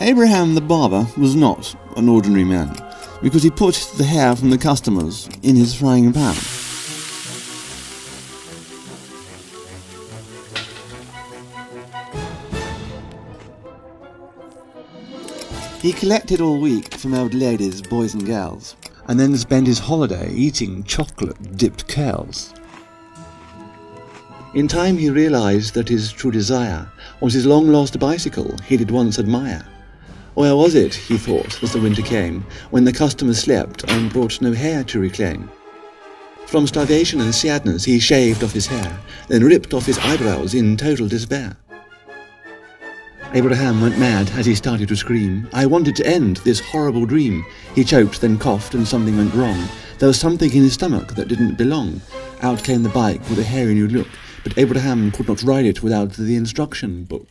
Abraham the barber was not an ordinary man, because he put the hair from the customers in his frying pan. He collected all week from old ladies, boys and girls, and then spent his holiday eating chocolate-dipped curls. In time he realized that his true desire was his long-lost bicycle he did once admire. Where was it, he thought, as the winter came, when the customers slept and brought no hair to reclaim? From starvation and sadness he shaved off his hair, then ripped off his eyebrows in total despair. Abraham went mad as he started to scream. I wanted to end this horrible dream. He choked, then coughed, and something went wrong. There was something in his stomach that didn't belong. Out came the bike with a hairy new look, but Abraham could not ride it without the instruction book.